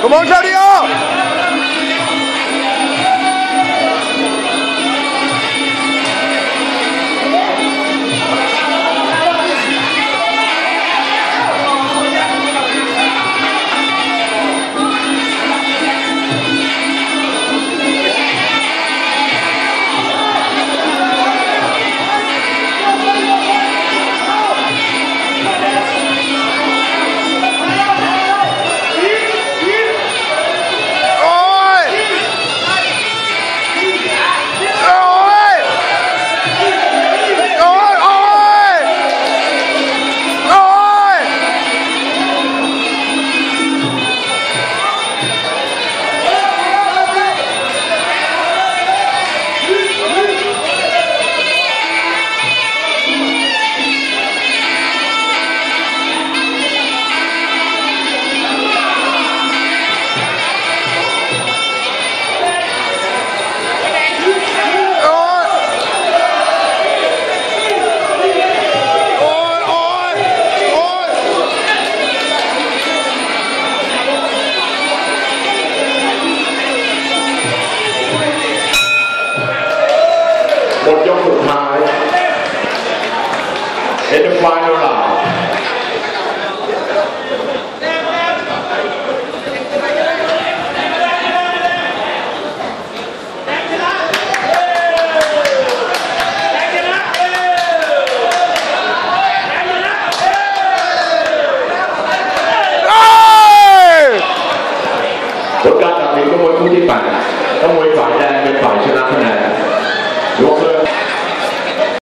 Come on, Jody! took high in the final round. Bất cả đặc biệt có mỗi cũng như bạn, có mỗi phải ra, bên phải cho nó thế này. Đúng không?